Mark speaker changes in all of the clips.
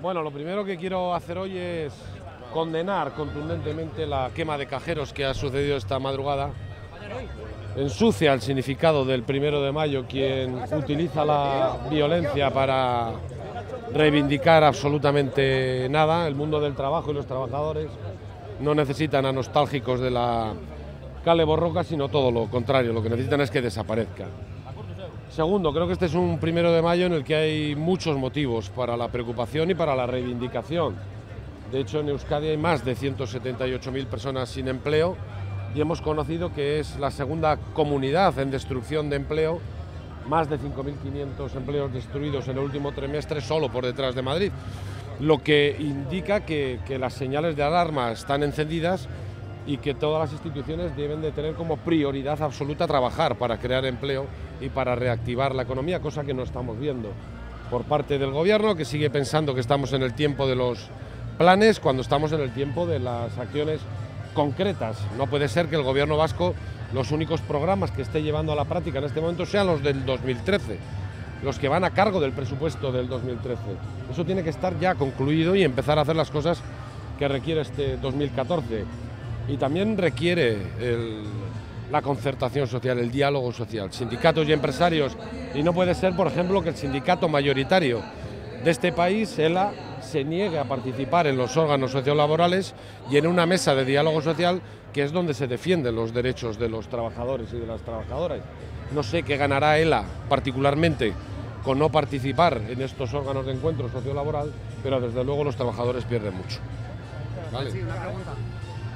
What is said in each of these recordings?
Speaker 1: Bueno, lo primero que quiero hacer hoy es condenar contundentemente la quema de cajeros que ha sucedido esta madrugada. Ensucia el significado del primero de mayo quien utiliza la violencia para reivindicar absolutamente nada. El mundo del trabajo y los trabajadores no necesitan a nostálgicos de la Cale Borroca, sino todo lo contrario, lo que necesitan es que desaparezca. Segundo, creo que este es un primero de mayo en el que hay muchos motivos para la preocupación y para la reivindicación. De hecho, en Euskadi hay más de 178.000 personas sin empleo y hemos conocido que es la segunda comunidad en destrucción de empleo, más de 5.500 empleos destruidos en el último trimestre solo por detrás de Madrid, lo que indica que, que las señales de alarma están encendidas y que todas las instituciones deben de tener como prioridad absoluta trabajar para crear empleo y para reactivar la economía, cosa que no estamos viendo por parte del gobierno, que sigue pensando que estamos en el tiempo de los planes cuando estamos en el tiempo de las acciones concretas. No puede ser que el gobierno vasco los únicos programas que esté llevando a la práctica en este momento sean los del 2013, los que van a cargo del presupuesto del 2013. Eso tiene que estar ya concluido y empezar a hacer las cosas que requiere este 2014 y también requiere la concertación social, el diálogo social, sindicatos y empresarios. Y no puede ser, por ejemplo, que el sindicato mayoritario de este país, ELA, se niegue a participar en los órganos sociolaborales y en una mesa de diálogo social que es donde se defienden los derechos de los trabajadores y de las trabajadoras. No sé qué ganará ELA particularmente con no participar en estos órganos de encuentro sociolaboral, pero desde luego los trabajadores pierden mucho.
Speaker 2: ¿Vale? Sí, una pregunta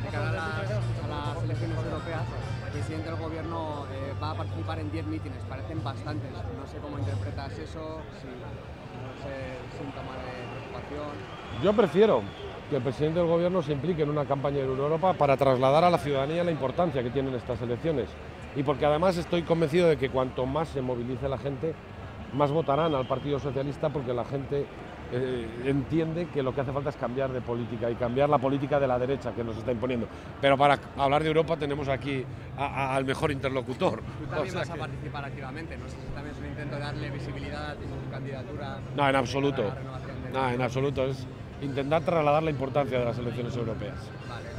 Speaker 2: cara a las, elecciones europeas, el presidente del gobierno eh, va a participar en 10 mítines, parecen bastantes. No sé cómo interpretas eso, si es síntoma de preocupación.
Speaker 1: Yo prefiero que el presidente del gobierno se implique en una campaña en Europa para trasladar a la ciudadanía la importancia que tienen estas elecciones. Y porque además estoy convencido de que cuanto más se movilice la gente, más votarán al Partido Socialista porque la gente eh, entiende que lo que hace falta es cambiar de política y cambiar la política de la derecha que nos está imponiendo. Pero para hablar de Europa tenemos aquí al mejor interlocutor.
Speaker 2: Tú también vas a participar activamente, no sé si también es un intento de darle visibilidad a tu candidatura.
Speaker 1: No, en absoluto. No, en absoluto. Es intentar trasladar la importancia de las elecciones europeas.
Speaker 2: Vale.